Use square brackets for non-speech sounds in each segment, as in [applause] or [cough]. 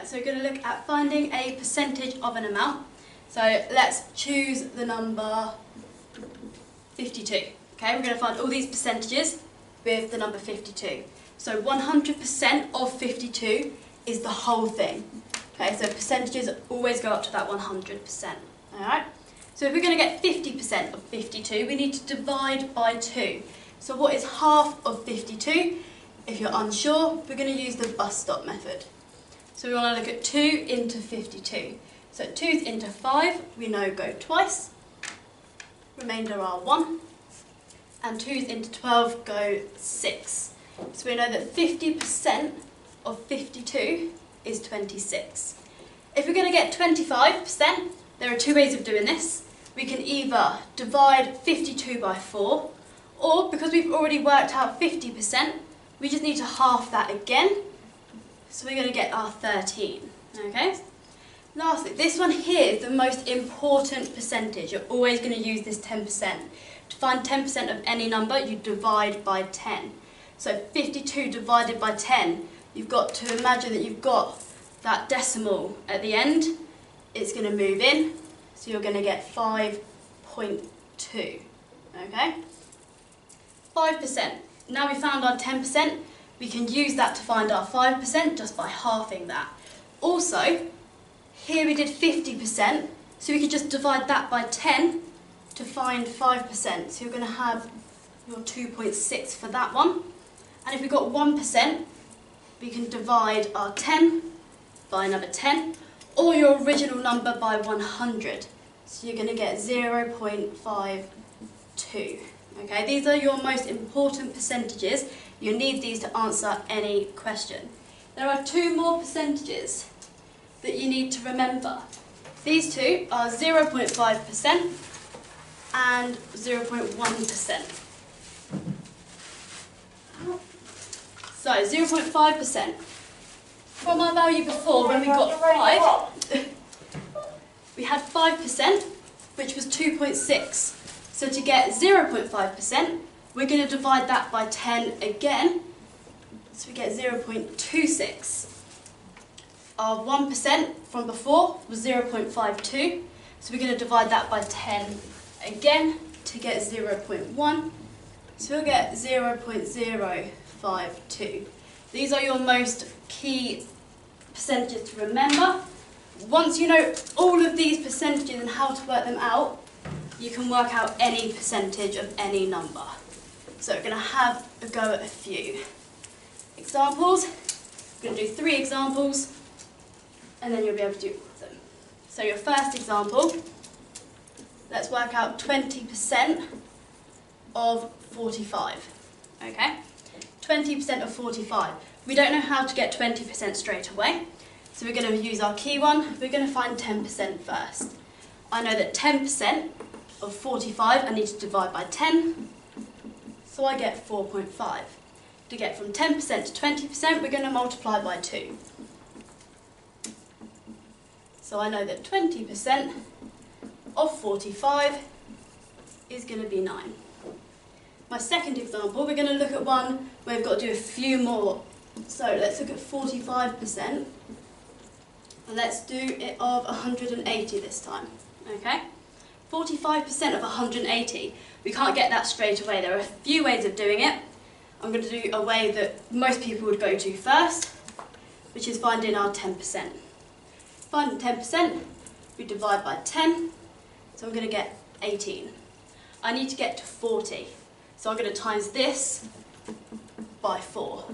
Right, so we're going to look at finding a percentage of an amount. So let's choose the number 52. Okay, we're going to find all these percentages with the number 52. So 100% of 52 is the whole thing. Okay, so percentages always go up to that 100%. Alright? So if we're going to get 50% of 52, we need to divide by 2. So what is half of 52? If you're unsure, we're going to use the bus stop method. So we want to look at 2 into 52. So 2 into 5, we know go twice. Remainder are 1. And 2 into 12 go 6. So we know that 50% of 52 is 26. If we're going to get 25%, there are two ways of doing this. We can either divide 52 by 4, or because we've already worked out 50%, we just need to half that again so we're going to get our 13. Okay? Lastly, this one here is the most important percentage. You're always going to use this 10%. To find 10% of any number, you divide by 10. So 52 divided by 10, you've got to imagine that you've got that decimal at the end. It's going to move in, so you're going to get 5.2. Okay? 5%. Now we found our 10%, we can use that to find our 5% just by halving that. Also, here we did 50%, so we could just divide that by 10 to find 5%. So you're going to have your 2.6 for that one. And if we've got 1%, we can divide our 10 by another 10, or your original number by 100. So you're going to get 0.52. Okay, these are your most important percentages you need these to answer any question. There are two more percentages that you need to remember. These two are 0.5% and 0.1%. So 0.5%. From our value before, when we got 5, [laughs] we had 5%, which was 2.6. So to get 0.5%, we're going to divide that by 10 again, so we get 0.26. Our 1% from before was 0.52, so we're going to divide that by 10 again to get 0.1, so we'll get 0.052. These are your most key percentages to remember. Once you know all of these percentages and how to work them out, you can work out any percentage of any number. So we're going to have a go at a few examples. We're going to do three examples, and then you'll be able to do them. So your first example, let's work out 20% of 45. Okay? 20% of 45. We don't know how to get 20% straight away, so we're going to use our key one. We're going to find 10% first. I know that 10% of 45 I need to divide by 10, so I get 4.5. To get from 10% to 20%, we're going to multiply by 2. So I know that 20% of 45 is going to be 9. My second example, we're going to look at one where we've got to do a few more. So let's look at 45%. And let's do it of 180 this time. Okay? 45% of 180. We can't get that straight away. There are a few ways of doing it. I'm going to do a way that most people would go to first, which is finding our 10%. Finding 10%, we divide by 10, so I'm going to get 18. I need to get to 40, so I'm going to times this by 4.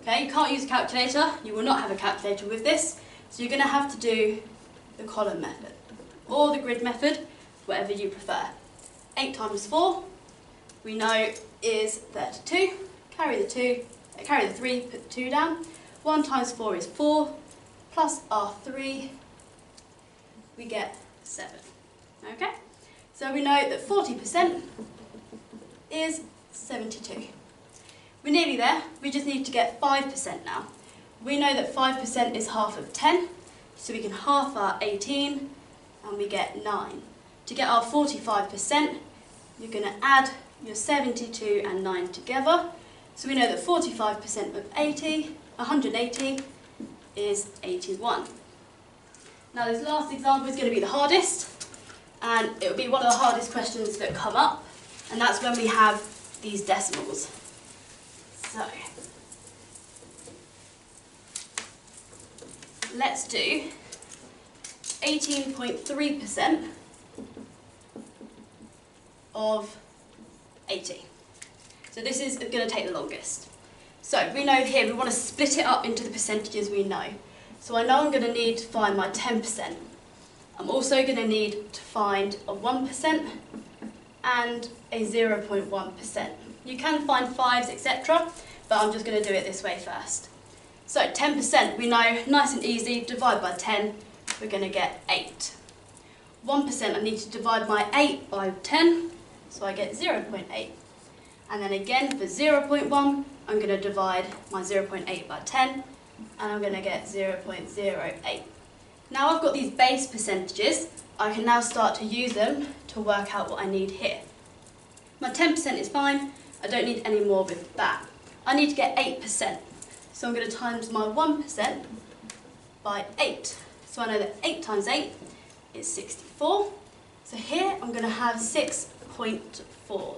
Okay, you can't use a calculator, you will not have a calculator with this, so you're going to have to do the column method, or the grid method, whatever you prefer. 8 times 4, we know is 32. Carry the 2, uh, carry the 3, put the 2 down. 1 times 4 is 4, plus our 3, we get 7. Okay? So we know that 40% is 72. We're nearly there, we just need to get 5% now. We know that 5% is half of 10, so we can half our 18, and we get 9. To get our 45%, you're going to add your 72 and 9 together. So we know that 45% of 80, 180 is 81. Now this last example is going to be the hardest, and it will be one of the hardest questions that come up, and that's when we have these decimals. So, let's do 18.3% of 80. So this is going to take the longest. So we know here we want to split it up into the percentages we know. So I know I'm going to need to find my 10%. I'm also going to need to find a 1% and a 0.1%. You can find 5s, etc., but I'm just going to do it this way first. So 10%, we know, nice and easy, divide by 10, we're going to get 8. 1%, I need to divide my 8 by 10, so I get 0.8. And then again, for 0.1, I'm going to divide my 0.8 by 10, and I'm going to get 0.08. Now I've got these base percentages, I can now start to use them to work out what I need here. My 10% is fine, I don't need any more with that. I need to get 8%. So I'm going to times my 1% by 8. So I know that 8 times 8 is 64. So here I'm going to have 6.4.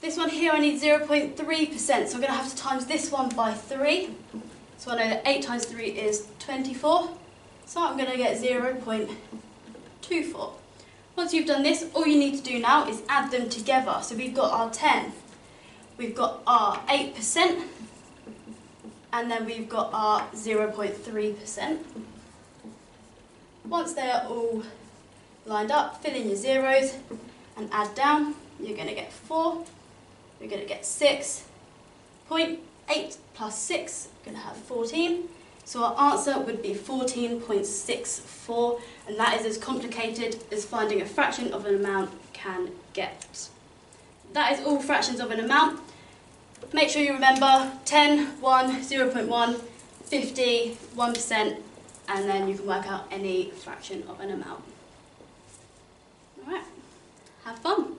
This one here I need 0.3%, so I'm going to have to times this one by 3. So I know that 8 times 3 is 24. So I'm going to get 0.24. Once you've done this, all you need to do now is add them together. So we've got our 10, we've got our 8%, and then we've got our 0.3%. Once they are all lined up, fill in your zeros and add down. You're going to get 4, you're going to get 6.8 plus 6, you're going to have 14. So our answer would be 14.64 and that is as complicated as finding a fraction of an amount can get. That is all fractions of an amount. Make sure you remember 10, 1, 0.1, 50, 1%, and then you can work out any fraction of an amount. Alright, have fun.